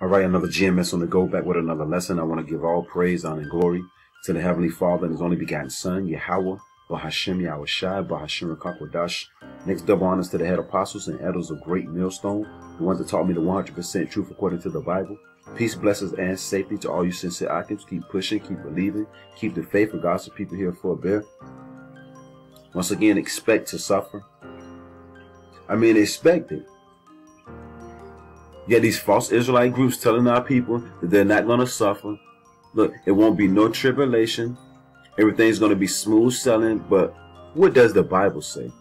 All right, another GMS on the go back with another lesson. I want to give all praise, honor, and glory to the Heavenly Father and His only begotten Son, Yahweh, Bahashem Yahushai, Bahashem Rakakwadash. Next double honors to the head apostles and elders of Great Millstone, the ones that taught me the 100% truth according to the Bible. Peace, blessings, and safety to all you sincere actives. Keep pushing, keep believing, keep the faith of people here for a bear. Once again, expect to suffer. I mean, expect it. Got these false Israelite groups telling our people that they're not going to suffer. Look, it won't be no tribulation. Everything's going to be smooth sailing. But what does the Bible say?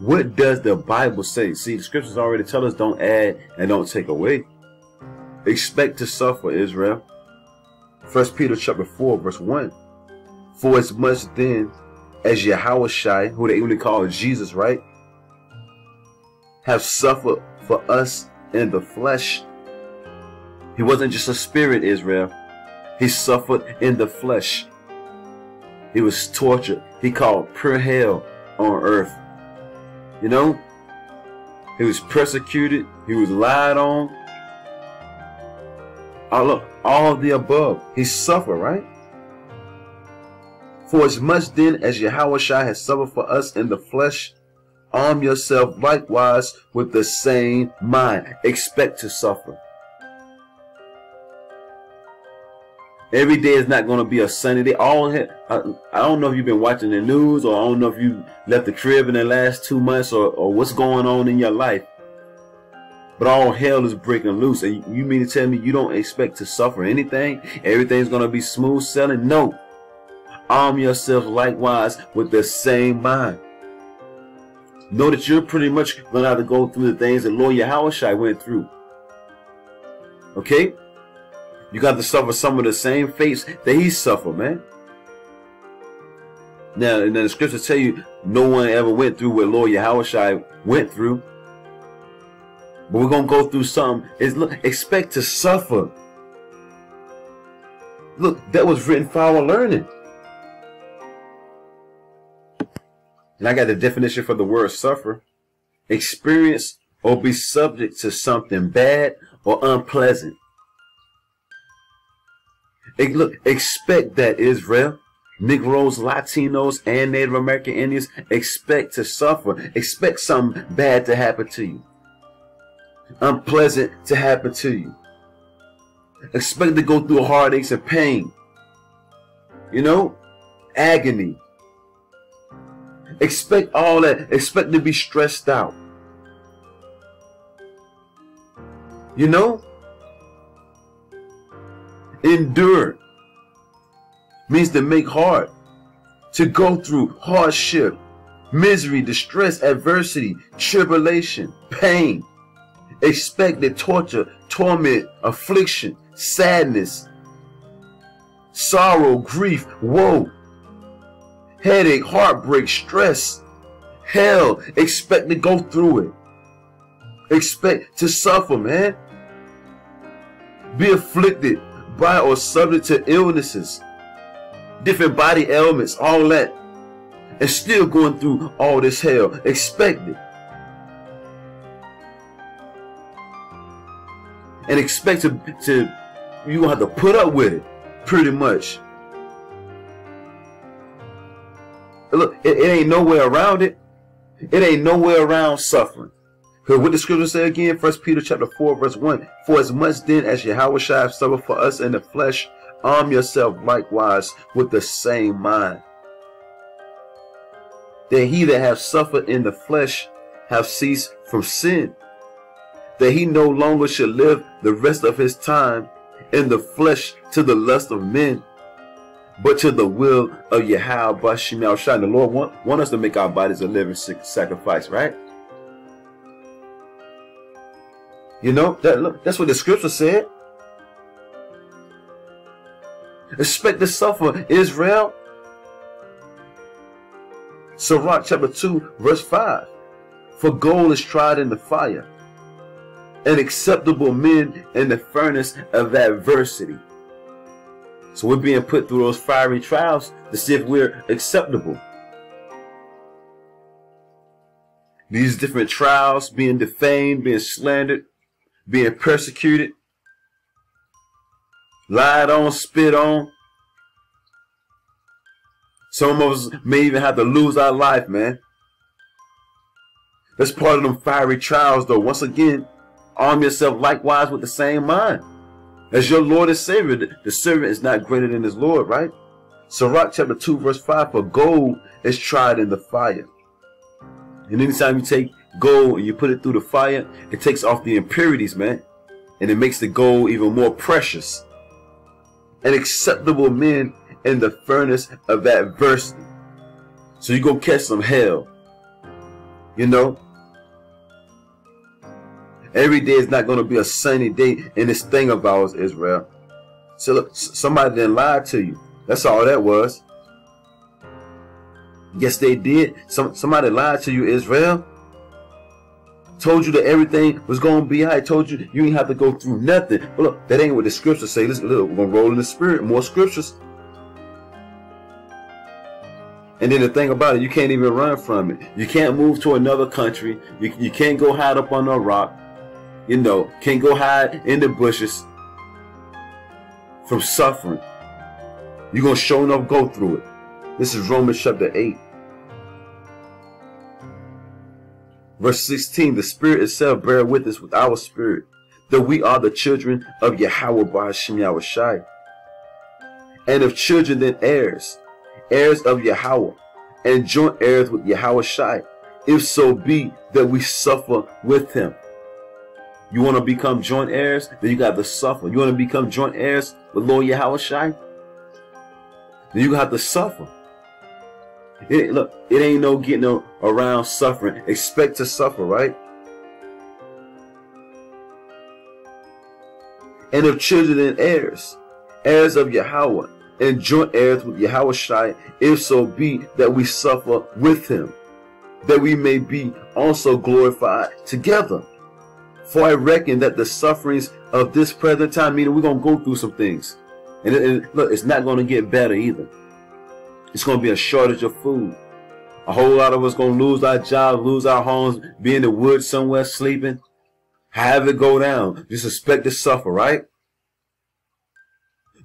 What does the Bible say? See, the scriptures already tell us don't add and don't take away. Expect to suffer, Israel. First Peter chapter 4, verse 1. For as much then as Yahweh Shai, who they even call Jesus, right? Have suffered for us in the flesh. He wasn't just a spirit, Israel. He suffered in the flesh. He was tortured. He called pure hell on earth. You know? He was persecuted. He was lied on. All of, all of the above. He suffered, right? For as much then as Yahweh has suffered for us in the flesh, Arm yourself likewise with the same mind. Expect to suffer. Every day is not going to be a sunny day. All I, I don't know if you've been watching the news or I don't know if you left the crib in the last two months or, or what's going on in your life. But all hell is breaking loose. And you mean to tell me you don't expect to suffer anything? Everything's going to be smooth sailing? No. Arm yourself likewise with the same mind. Know that you're pretty much going to have to go through the things that Lord Yahushua went through. Okay? You got to suffer some of the same fates that he suffered, man. Now, and the scriptures tell you no one ever went through what Lord Yahushua went through. But we're going to go through some. Is expect to suffer. Look, that was written for our learning. And I got the definition for the word suffer. Experience or be subject to something bad or unpleasant. look, expect that Israel, Negroes, Latinos, and Native American Indians expect to suffer. Expect something bad to happen to you. Unpleasant to happen to you. Expect to go through heartaches and pain. You know, agony. Expect all that. Expect to be stressed out. You know? Endure means to make hard, to go through hardship, misery, distress, adversity, tribulation, pain. Expect the torture, torment, affliction, sadness, sorrow, grief, woe, headache, heartbreak, stress, hell. Expect to go through it. Expect to suffer, man. Be afflicted by or subject to illnesses, different body ailments, all that. And still going through all this hell. Expect it. And expect to, to you gonna have to put up with it, pretty much. Look, it, it ain't nowhere around it. It ain't nowhere around suffering. Because what the scripture say again, First Peter chapter 4, verse 1. For as much then as Yahweh shall suffer for us in the flesh, arm yourself likewise with the same mind. That he that have suffered in the flesh have ceased from sin. That he no longer should live the rest of his time in the flesh to the lust of men, but to the will of Yahweh Bashim Shai. The Lord want, want us to make our bodies a living sacrifice, right? You know, that look, that's what the scripture said. Expect to suffer, Israel. Sirach chapter 2, verse 5. For gold is tried in the fire, and acceptable men in the furnace of adversity. So we're being put through those fiery trials to see if we're acceptable. These different trials, being defamed, being slandered, being persecuted, lied on, spit on. Some of us may even have to lose our life, man. That's part of them fiery trials, though. Once again, arm yourself likewise with the same mind. As your Lord and Savior, the servant is not greater than his Lord, right? Sirach chapter 2, verse 5, for gold is tried in the fire. And anytime you take gold and you put it through the fire, it takes off the impurities, man. And it makes the gold even more precious. And acceptable men in the furnace of adversity. So you go catch some hell. You know? Every day is not going to be a sunny day in this thing of ours, Israel. So look, somebody didn't lie to you. That's all that was. Yes, they did. Some somebody lied to you, Israel. Told you that everything was going to be I Told you you didn't have to go through nothing. But look, that ain't what the scriptures say. Listen, look, we're going to roll in the spirit. More scriptures. And then the thing about it, you can't even run from it. You can't move to another country. You, you can't go hide up on a rock. You know, can't go hide in the bushes from suffering. You're going to show enough go through it. This is Romans chapter 8. Verse 16, the Spirit itself bear witness with our spirit that we are the children of Yahweh by Yahushai. And if children, then heirs, heirs of Yahweh, and joint heirs with Yahweh Shai, if so be that we suffer with him. You want to become joint heirs? Then you got to suffer. You want to become joint heirs with Lord Yahweh Shai? Then you have to suffer. It, look, it ain't no getting around suffering. Expect to suffer, right? And of children and heirs, heirs of Yahweh, and joint heirs with Yahweh if so be that we suffer with him, that we may be also glorified together. For I reckon that the sufferings of this present time, meaning we're going to go through some things. And, and look, it's not going to get better either. It's going to be a shortage of food. A whole lot of us going to lose our jobs, lose our homes, be in the woods somewhere sleeping. Have it go down. Just expect to suffer, right?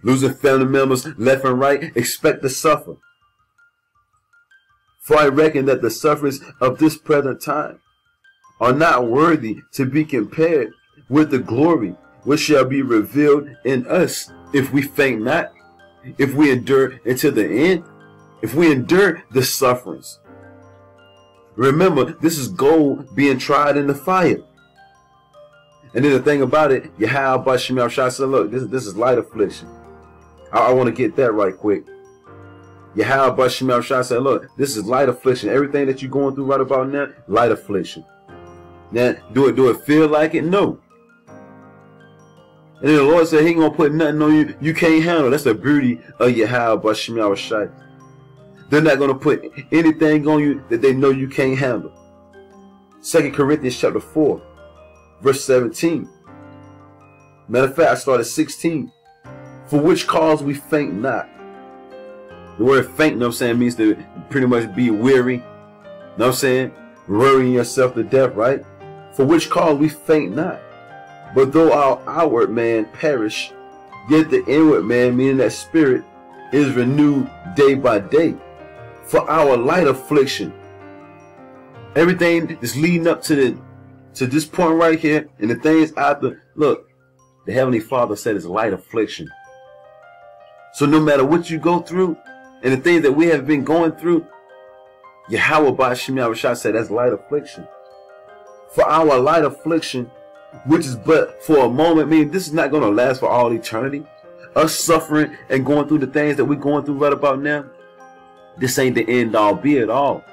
Losing family members left and right, expect to suffer. For I reckon that the sufferings of this present time are not worthy to be compared with the glory which shall be revealed in us if we faint not, if we endure until the end, if we endure the sufferings. Remember, this is gold being tried in the fire. And then the thing about it, Yahweh Bashim Shai said, look, this, this is light affliction. I, I want to get that right quick. Yahweh Bashim Shai said, look, this is light affliction. Everything that you're going through right about now, light affliction. Now, do it do it feel like it? No. And then the Lord said he ain't gonna put nothing on you you can't handle. That's the beauty of Yahweh Bashim Yahushai. They're not gonna put anything on you that they know you can't handle. Second Corinthians chapter 4, verse 17. Matter of fact, I started 16. For which cause we faint not. The word faint, you know what I'm saying, means to pretty much be weary. You know what I'm saying? Worrying yourself to death, right? For which cause we faint not. But though our outward man perish, yet the inward man, meaning that spirit, is renewed day by day. For our light affliction, everything is leading up to the to this point right here, and the things after. Look, the heavenly Father said it's light affliction. So no matter what you go through, and the things that we have been going through, Yahweh Bashim Yahushua said that's light affliction for our light affliction, which is but for a moment. Mean, this is not going to last for all eternity. Us suffering and going through the things that we're going through right about now, this ain't the end all be it all.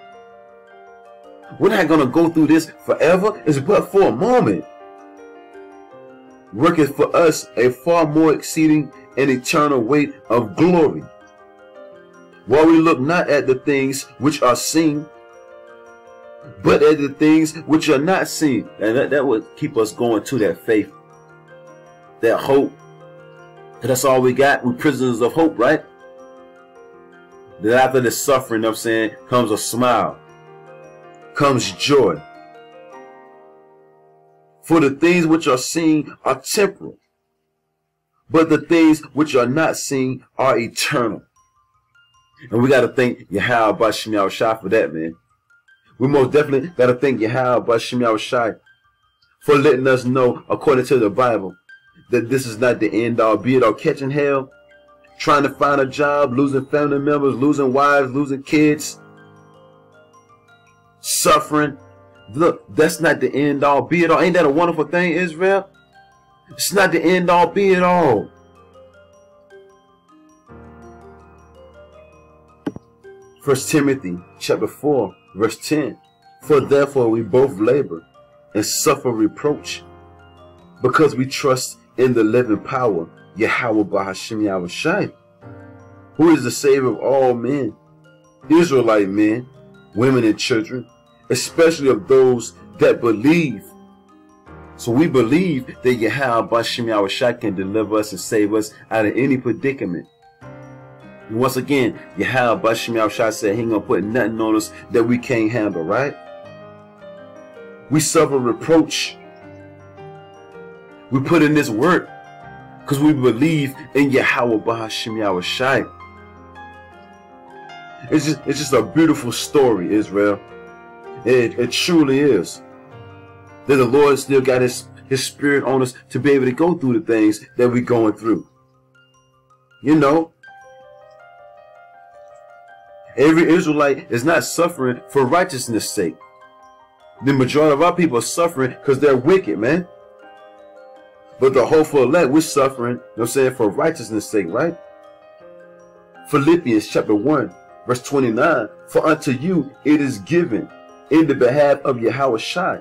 We're not going to go through this forever. It's but for a moment. Working for us a far more exceeding and eternal weight of glory. While we look not at the things which are seen, but at the things which are not seen. And that, that would keep us going to that faith, that hope. That's all we got. We're prisoners of hope, right? That after the suffering, I'm saying, comes a smile, comes joy. For the things which are seen are temporal, but the things which are not seen are eternal. And we got to thank Yahweh Bashim Shai for that, man. We most definitely got to thank Yahweh Bashim Shai for letting us know, according to the Bible, that this is not the end all, be it all catching hell, trying to find a job, losing family members, losing wives, losing kids, suffering. Look, that's not the end all, be it all. Ain't that a wonderful thing, Israel? It's not the end all, be it all. First Timothy chapter 4, verse 10. For therefore we both labor and suffer reproach because we trust in the living power, Yahweh Bahashim Yahushai, who is the Savior of all men, Israelite men, women and children, especially of those that believe. So we believe that Yahweh Bahashim Yahushai can deliver us and save us out of any predicament. Once again, Yahweh Bahashim Yahushai said he ain't gonna put nothing on us that we can't handle, right? We suffer reproach we put in this work because we believe in Yahweh Bahashim Yahushai. It's just, it's just a beautiful story, Israel. It, it truly is. That the Lord still got his, his spirit on us to be able to go through the things that we're going through. You know, every Israelite is not suffering for righteousness' sake. The majority of our people are suffering because they're wicked, man. But the hopeful elect, we're suffering, you know what I'm saying, for righteousness' sake, right? Philippians chapter 1, verse 29. For unto you it is given in the behalf of Yahweh Shai,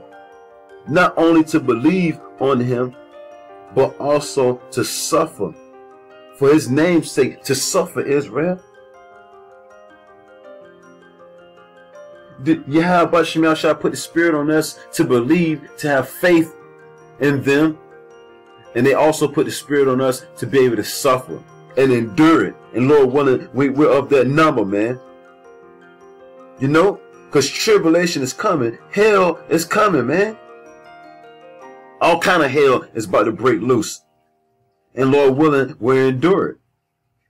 not only to believe on him, but also to suffer for his name's sake, to suffer Israel. Did Yahweh Shemel Shai put the spirit on us to believe, to have faith in them, and they also put the spirit on us to be able to suffer and endure it. And Lord willing, we, we're of that number, man. You know? Because tribulation is coming. Hell is coming, man. All kind of hell is about to break loose. And Lord willing, we're endured.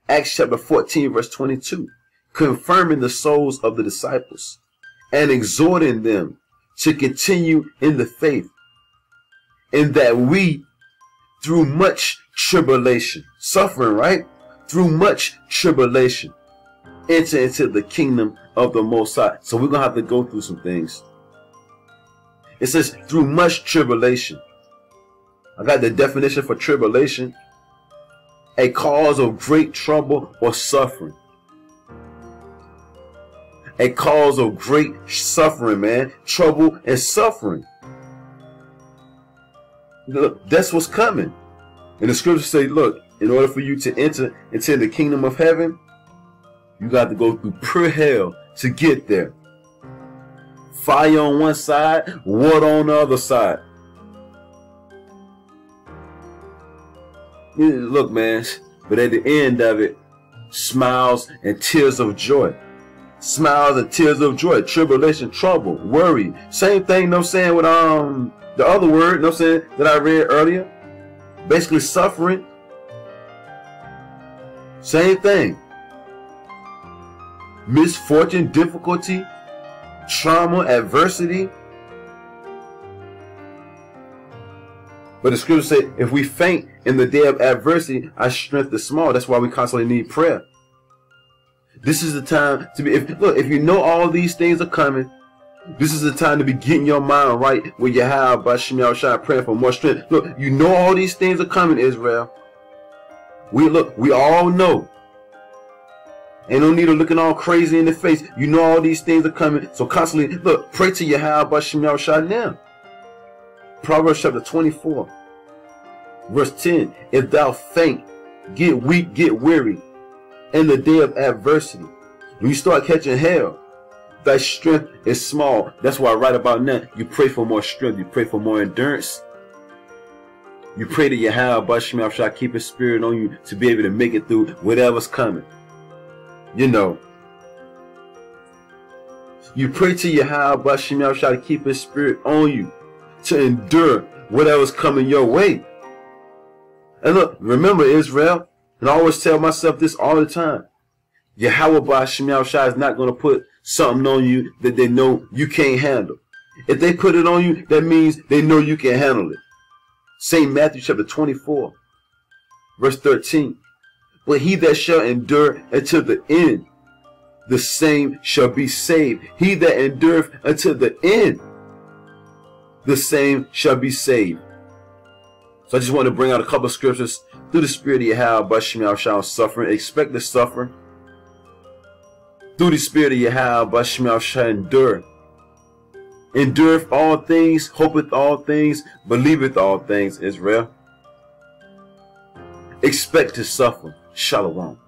Acts chapter 14, verse 22. Confirming the souls of the disciples and exhorting them to continue in the faith, and that we through much tribulation, suffering, right? Through much tribulation, enter into the kingdom of the Most High. So we're going to have to go through some things. It says, through much tribulation. I got the definition for tribulation. A cause of great trouble or suffering. A cause of great suffering, man. Trouble and suffering. Look, that's what's coming. And the scriptures say, look, in order for you to enter into the kingdom of heaven, you got to go through pure hell to get there. Fire on one side, water on the other side. Look, man, but at the end of it, smiles and tears of joy. Smiles and tears of joy, tribulation, trouble, worry. Same thing, no saying with um the other word, know saying, that I read earlier, basically suffering. Same thing. Misfortune, difficulty, trauma, adversity. But the scripture say, if we faint in the day of adversity, our strength is small. That's why we constantly need prayer. This is the time to be. If, look, if you know all these things are coming, this is the time to be getting your mind right where you have by Shemal Shai praying for more strength. Look, you know all these things are coming, Israel. We look, we all know. Ain't no need of looking all crazy in the face. You know all these things are coming. So constantly, look, pray to Yahweh by Shemal Shai now. Proverbs chapter 24, verse 10. If thou faint, get weak, get weary in the day of adversity. When you start catching hell, Thy strength is small. That's why right about now, you pray for more strength. You pray for more endurance. You pray to Yahweh Bashim shall keep his spirit on you to be able to make it through whatever's coming. You know. You pray to Yahweh Bashim shall keep his spirit on you to endure whatever's coming your way. And look, remember Israel, and I always tell myself this all the time. Yahweh by Shai is not going to put something on you that they know you can't handle. If they put it on you, that means they know you can handle it. St. Matthew chapter 24, verse 13. But he that shall endure until the end, the same shall be saved. He that endureth until the end, the same shall be saved. So I just want to bring out a couple of scriptures through the spirit of Yahweh, Shemiah shall suffering. Expect to suffer. Through the spirit of Yahweh, Shemiah shall endure. Endureth all things, hopeth all things, believeth all things, Israel. Expect to suffer. Shalom.